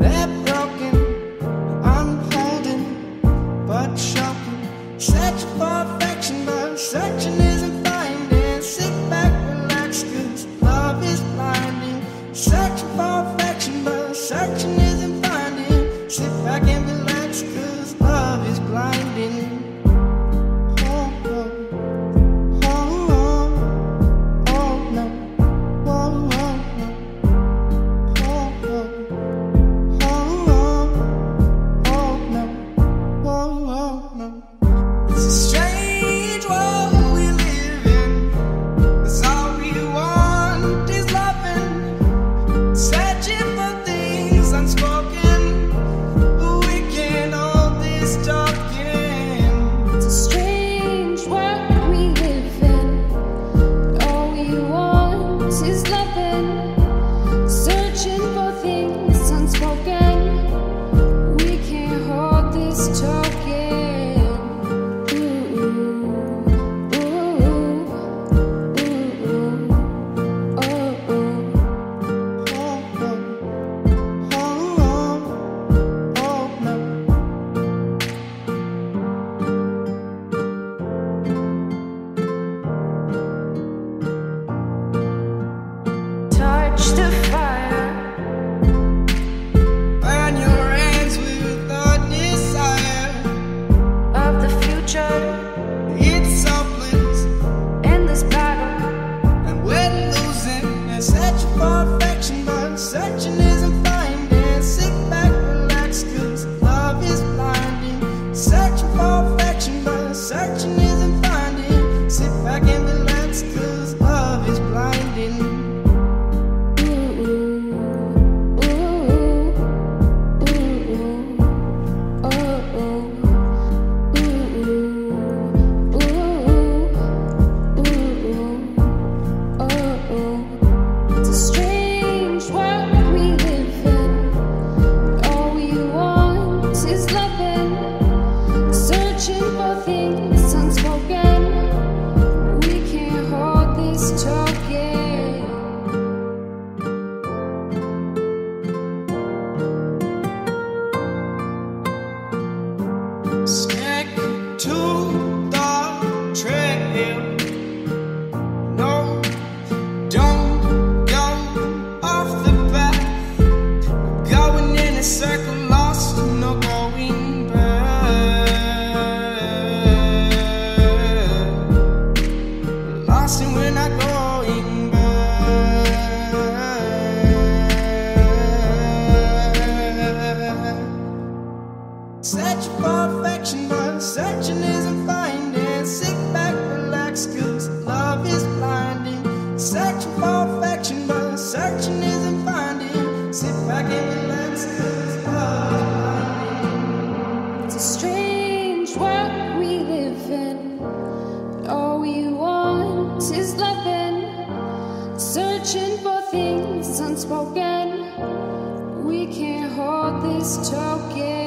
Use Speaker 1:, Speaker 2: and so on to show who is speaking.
Speaker 1: they're broken. I'm holding, but shocking. Such perfection, but searching isn't finding. Sit back, relax, cause love is blinding. Searching for affection, but searching.
Speaker 2: spoken. unspoken. We can't hold this token.